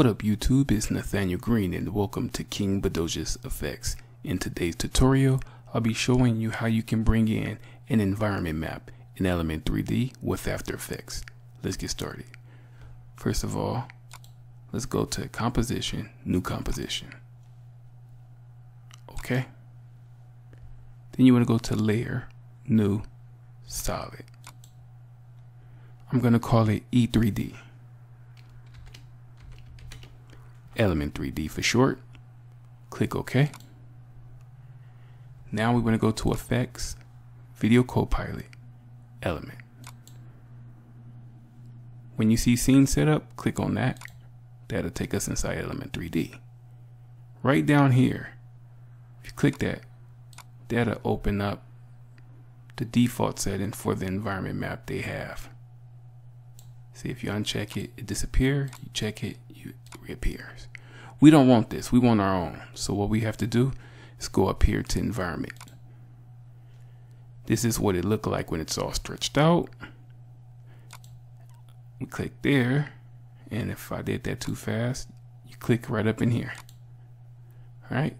What up YouTube, it's Nathaniel Green and welcome to King Bedosius Effects. In today's tutorial, I'll be showing you how you can bring in an environment map in Element 3D with After Effects. Let's get started. First of all, let's go to Composition, New Composition. Okay. Then you want to go to Layer, New, Solid. I'm going to call it E3D. Element 3D for short. Click OK. Now we're going to go to Effects, Video Copilot, Element. When you see Scene Setup, click on that. That'll take us inside Element 3D. Right down here, if you click that, that'll open up the default setting for the environment map they have. See if you uncheck it, it disappears. You check it, it reappears. We don't want this. We want our own. So what we have to do is go up here to environment. This is what it looked like when it's all stretched out. We click there. And if I did that too fast, you click right up in here. All right.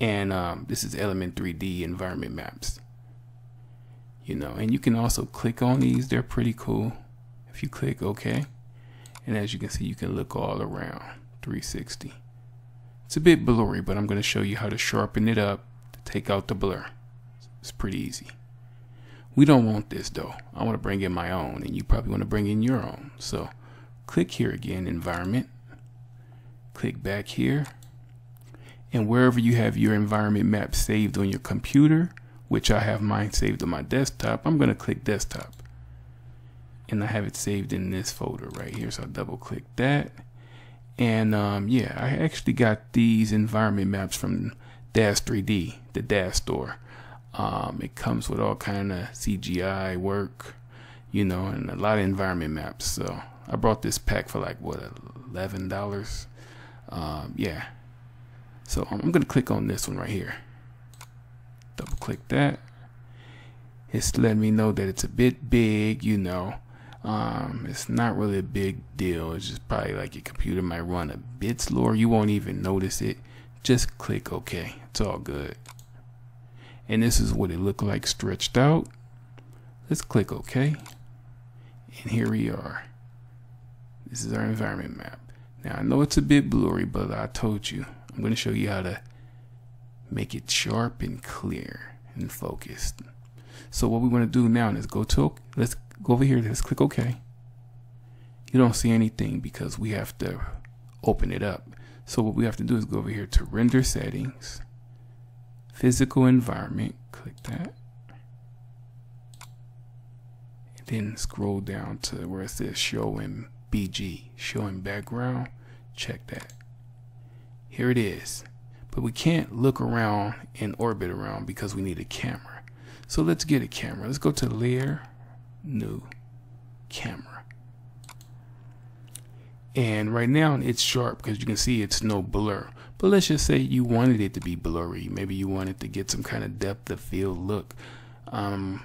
And um, this is Element 3D environment maps. You know, and you can also click on these. They're pretty cool if you click OK. And as you can see, you can look all around 360. It's a bit blurry, but I'm going to show you how to sharpen it up to take out the blur. It's pretty easy. We don't want this though. I want to bring in my own and you probably want to bring in your own. So click here again, environment. Click back here. And wherever you have your environment map saved on your computer, which I have mine saved on my desktop, I'm going to click desktop and I have it saved in this folder right here. So I'll double click that. And um, yeah, I actually got these environment maps from Dash 3D, the Dash store. Um, it comes with all kind of CGI work, you know, and a lot of environment maps. So I brought this pack for like what, eleven dollars. Um, yeah. So I'm gonna click on this one right here. Double click that. It's letting me know that it's a bit big, you know. Um, it's not really a big deal. It's just probably like your computer might run a bit slower. You won't even notice it. Just click OK. It's all good. And this is what it looked like stretched out. Let's click OK. And here we are. This is our environment map. Now I know it's a bit blurry, but I told you I'm going to show you how to make it sharp and clear and focused. So what we want to do now is go to let's go over here, let's click OK. You don't see anything because we have to open it up. So what we have to do is go over here to render settings, physical environment, click that. And then scroll down to where it says show in BG, show in background, check that. Here it is. But we can't look around and orbit around because we need a camera. So let's get a camera. Let's go to layer, new camera. And right now it's sharp because you can see it's no blur. But let's just say you wanted it to be blurry. Maybe you wanted to get some kind of depth of field look. Um,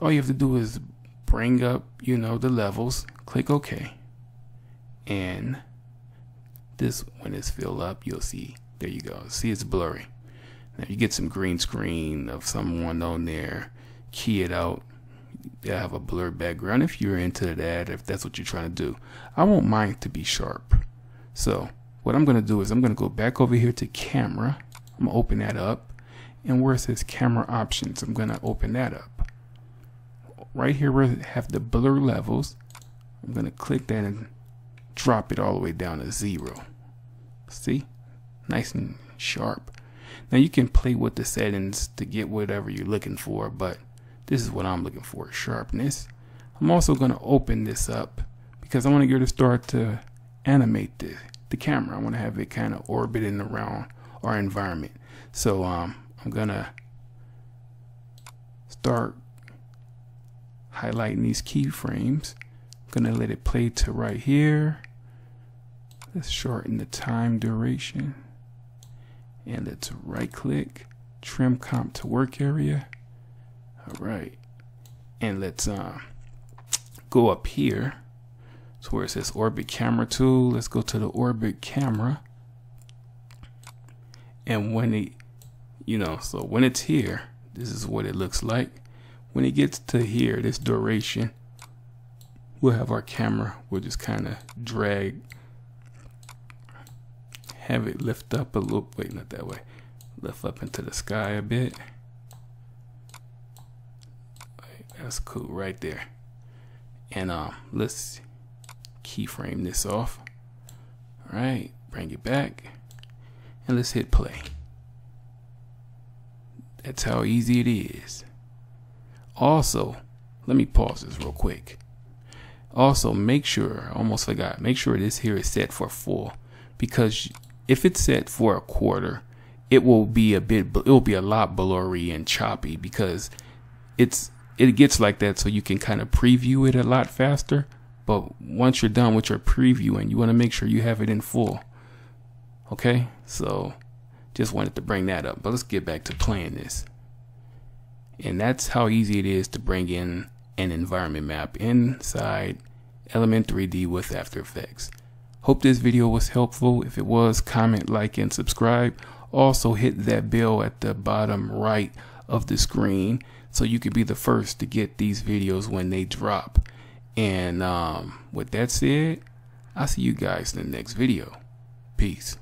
all you have to do is bring up, you know, the levels, click OK. And this, when it's filled up, you'll see, there you go. See, it's blurry. Now you get some green screen of someone on there, key it out, have a blurred background if you're into that, if that's what you're trying to do. I want mine to be sharp. So what I'm going to do is I'm going to go back over here to camera. I'm going to open that up. And where it says camera options, I'm going to open that up. Right here where I have the blur levels, I'm going to click that and drop it all the way down to zero. See? Nice and sharp. Now you can play with the settings to get whatever you're looking for, but this is what I'm looking for, sharpness. I'm also going to open this up because I want to get to start to animate the, the camera. I want to have it kind of orbiting around our environment. So um, I'm going to start highlighting these keyframes. I'm going to let it play to right here. Let's shorten the time duration. And let's right click, trim comp to work area. All right. And let's uh, go up here So where it says orbit camera tool, let's go to the orbit camera. And when it, you know, so when it's here, this is what it looks like. When it gets to here, this duration, we'll have our camera, we'll just kind of drag, have it lift up a little, wait, not that way, lift up into the sky a bit. That's cool right there. And um, let's keyframe this off. All right, bring it back and let's hit play. That's how easy it is. Also, let me pause this real quick. Also, make sure, I almost forgot, make sure this here is set for full because if it's set for a quarter, it will be a bit, it will be a lot blurry and choppy because it's, it gets like that so you can kind of preview it a lot faster. But once you're done with your previewing, you want to make sure you have it in full. Okay, so just wanted to bring that up. But let's get back to playing this. And that's how easy it is to bring in an environment map inside Element 3D with After Effects. Hope this video was helpful. If it was, comment, like, and subscribe. Also hit that bell at the bottom right of the screen so you could be the first to get these videos when they drop. And um, with that said, I'll see you guys in the next video. Peace.